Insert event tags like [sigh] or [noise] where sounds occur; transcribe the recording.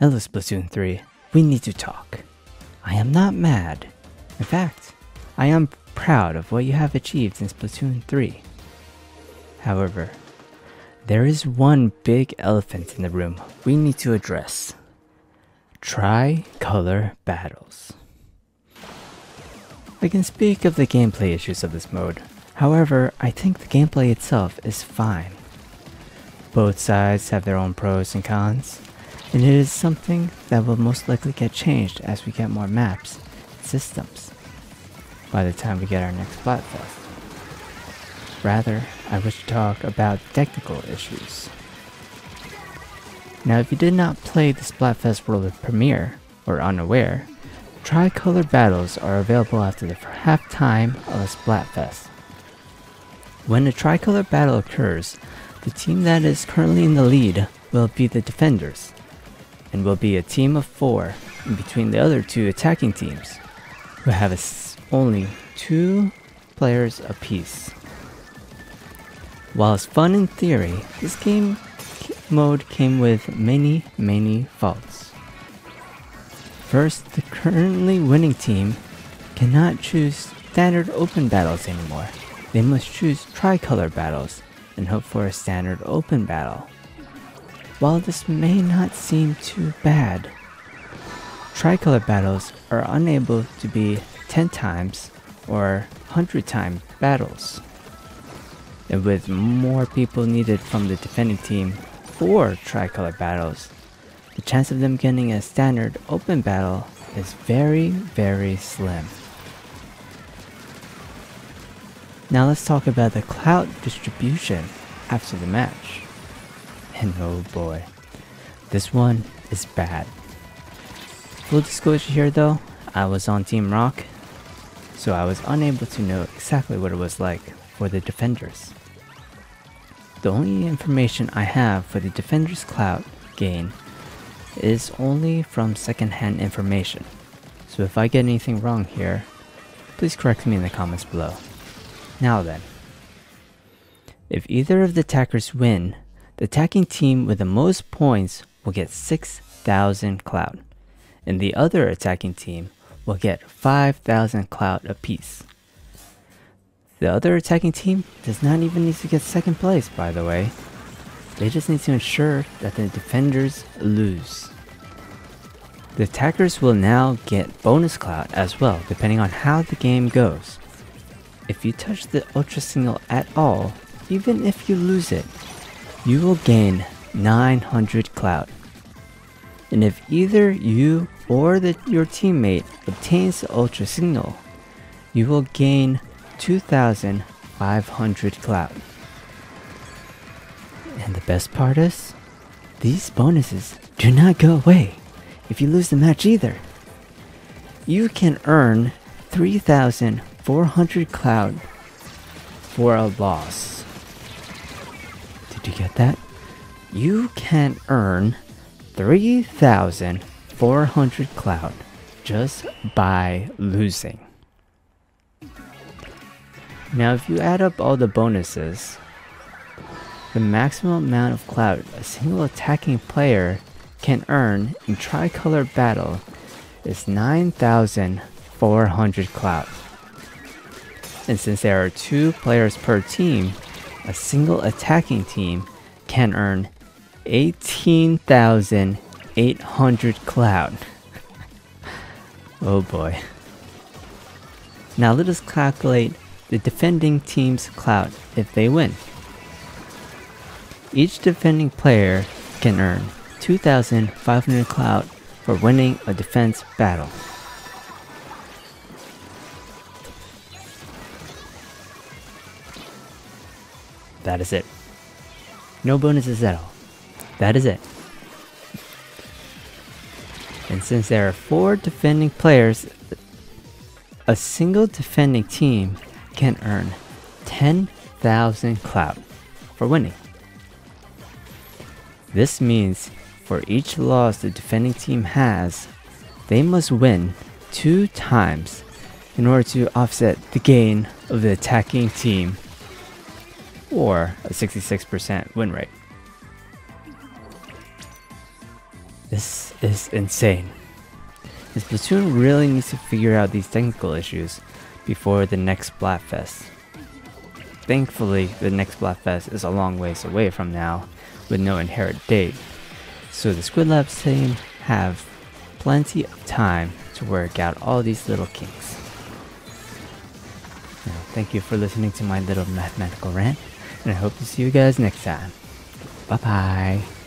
Hello, Splatoon 3. We need to talk. I am not mad. In fact, I am proud of what you have achieved in Splatoon 3. However, there is one big elephant in the room we need to address. Tri-color battles. I can speak of the gameplay issues of this mode. However, I think the gameplay itself is fine. Both sides have their own pros and cons, and it is something that will most likely get changed as we get more maps and systems by the time we get our next Splatfest. Rather, I wish to talk about technical issues. Now, if you did not play the Splatfest World Premiere or unaware, tricolor battles are available after the half time of a Splatfest. When a tricolor battle occurs, the team that is currently in the lead will be the defenders, and will be a team of four in between the other two attacking teams, who have only two players apiece. While it's fun in theory, this game mode came with many, many faults. First, the currently winning team cannot choose standard open battles anymore. They must choose tricolor battles and hope for a standard open battle. While this may not seem too bad, tricolor battles are unable to be 10 times or 100 time battles. And with more people needed from the defending team for tricolor battles, the chance of them getting a standard open battle is very, very slim. Now let's talk about the clout distribution after the match. And [laughs] oh boy, this one is bad. Full disclosure here though, I was on Team Rock, so I was unable to know exactly what it was like for the defenders. The only information I have for the defender's clout gain is only from secondhand information, so if I get anything wrong here, please correct me in the comments below. Now then, if either of the attackers win, the attacking team with the most points will get 6,000 clout, and the other attacking team will get 5,000 clout apiece. The other attacking team does not even need to get second place, by the way. They just need to ensure that the defenders lose. The attackers will now get bonus clout as well, depending on how the game goes. If you touch the Ultra Signal at all, even if you lose it, you will gain 900 clout. And if either you or the, your teammate obtains the Ultra Signal, you will gain 2500 clout. And the best part is, these bonuses do not go away if you lose the match either. You can earn 3000 400 clout for a loss. You get that? You can earn 3,400 clout just by losing. Now if you add up all the bonuses, the maximum amount of clout a single attacking player can earn in tricolor battle is 9,400 clout. And since there are two players per team, a single attacking team can earn 18,800 clout. [laughs] oh boy. Now let us calculate the defending team's clout if they win. Each defending player can earn 2,500 clout for winning a defense battle. That is it. No bonuses at all. That is it. And since there are four defending players, a single defending team can earn 10,000 clout for winning. This means for each loss the defending team has, they must win two times in order to offset the gain of the attacking team or a 66% win rate. This is insane. This platoon really needs to figure out these technical issues before the next Splatfest. Thankfully, the next Splatfest is a long ways away from now, with no inherent date, so the Squid Labs team have plenty of time to work out all these little kinks. Thank you for listening to my little mathematical rant, and I hope to see you guys next time. Bye bye.